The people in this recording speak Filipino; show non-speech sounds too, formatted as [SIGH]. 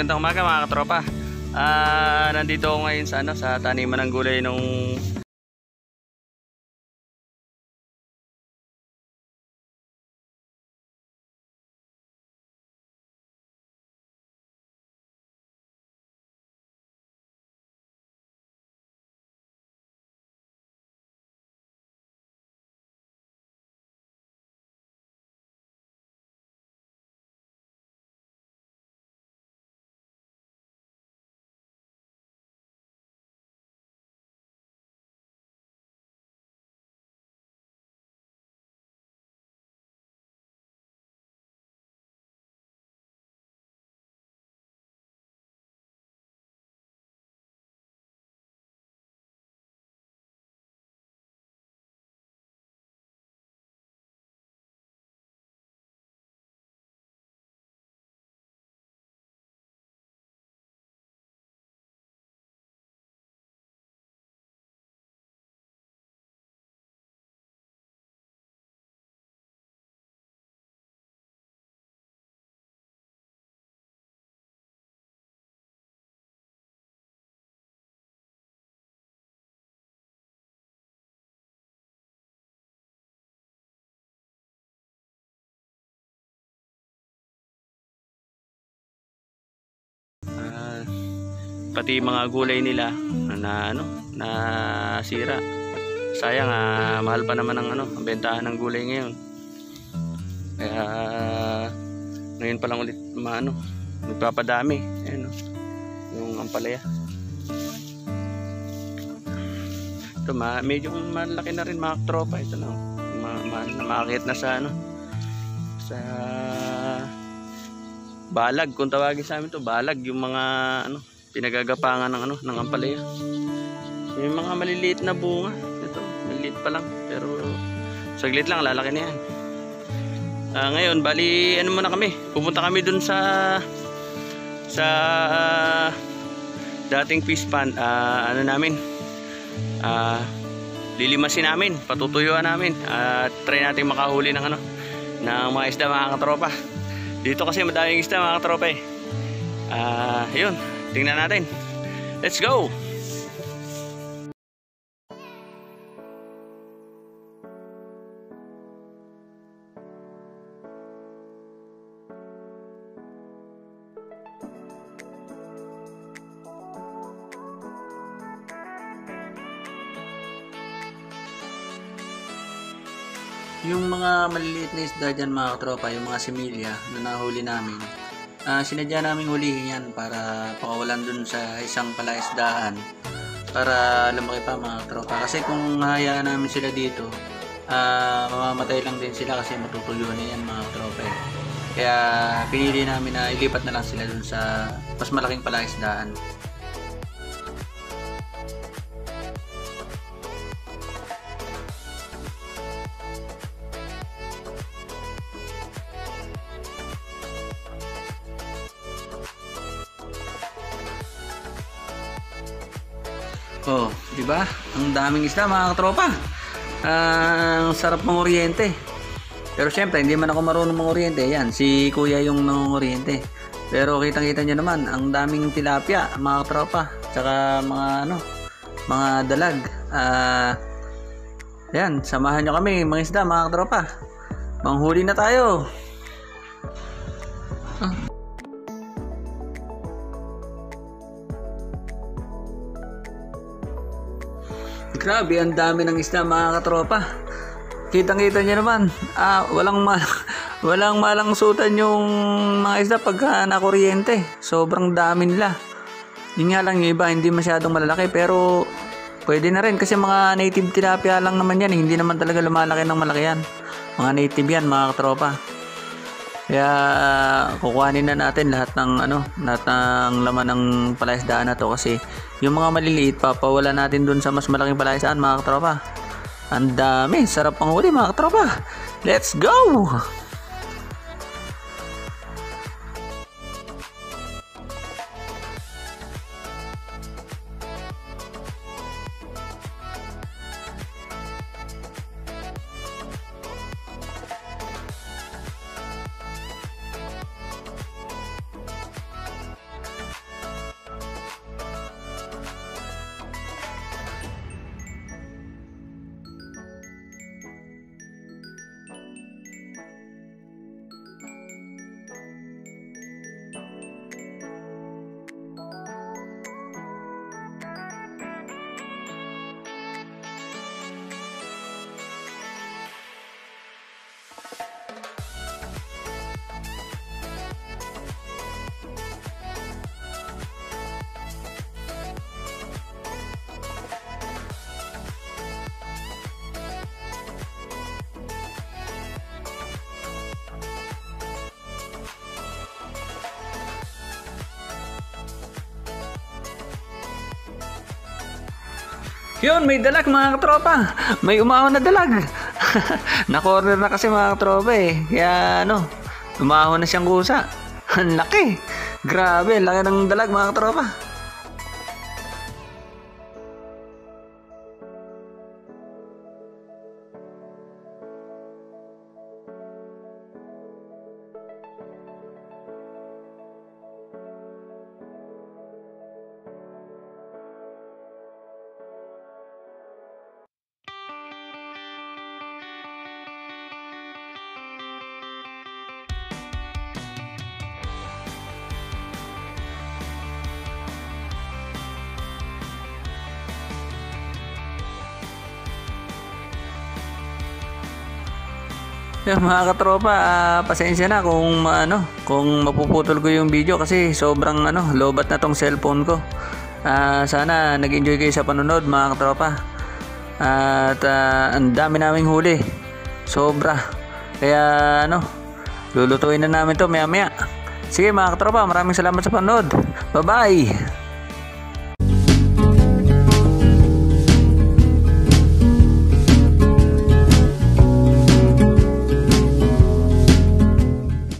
magandang umaga mga katropa. Ah, nandito ako ngayon sa ano sa taniman ng gulay nung pati mga gulay nila na ano na sira. Sayang ah, mahal pa naman ang ano, ang bentahan ng gulay ngayon. Kaya ngayon pa lang ulit maano, nagpapadami. Ayan oh, yung ampalaya. Ito, ma medyo malaki na rin mga tropa ito na. Ma makakit na sa ano sa balag kung tawagin sa amin to balag yung mga ano pinagagapangan ng ano ng ampalaya yung mga maliliit na bunga ito maliliit pa lang pero saglit lang lalaki na yan Ah, ngayon bali ano muna kami pupunta kami dun sa sa ah, dating fish pond ah, ano namin ah, lilimasin namin patutuyuan namin at try natin makahuli ng ano ng mga isda mga katropa dito kasi madaming isda mga katropa eh. Ah, yun. Tingnan natin. Let's go. Yung mga maliliit na isda dyan mga katropa, yung mga similya na nahuli namin, ah sinadya namin hulihin yan para pakawalan dun sa isang palaisdaan para lumaki pa mga katropa. Kasi kung hayaan namin sila dito, ah mamamatay lang din sila kasi matutuyo na yan mga katropa. eh. Kaya pinili namin na ilipat na lang sila dun sa mas malaking palaisdaan. Oh, di ba? Ang daming isda mga katropa. Ah, ang sarap ng oriente. Pero syempre, hindi man ako marunong ng oriente. Yan, si kuya yung ng Pero kitang-kita nyo naman, ang daming tilapia, mga katropa. Tsaka mga ano, mga dalag. Ah, yan, samahan nyo kami, mga isda, mga katropa. Manghuli na tayo. Grabe, ang dami ng isda mga katropa. Kitang-kita niyo naman, ah, walang ma [LAUGHS] walang malang sutan yung mga isda pagka nakuryente. Sobrang dami nila. Yun nga lang yung iba, hindi masyadong malalaki pero pwede na rin kasi mga native tilapia lang naman yan. eh. Hindi naman talaga lumalaki ng malaki yan. Mga native yan mga katropa. Kaya kukuhanin na natin lahat ng ano, lahat ng laman ng palaisdaan na to kasi yung mga maliliit papawala natin dun sa mas malaking palaisdaan mga katropa. Ang dami, sarap pang huli mga katropa. Let's go! Yun, may dalag mga katropa. May umahon na dalag. [LAUGHS] Na-corner na kasi mga katropa eh. Kaya ano, umahon na siyang kusa. [LAUGHS] Ang laki. Grabe, laki ng dalag mga katropa. [LAUGHS] mga katropa, ah, pasensya na kung ma- ano, kung mapuputol ko yung video kasi sobrang ano, lobat na tong cellphone ko. Ah, sana nag-enjoy kayo sa panonood mga katropa. At ah, ang dami naming huli. Sobra. Kaya ano, lulutuin na namin to maya maya. Sige mga katropa, maraming salamat sa panonood. Bye-bye!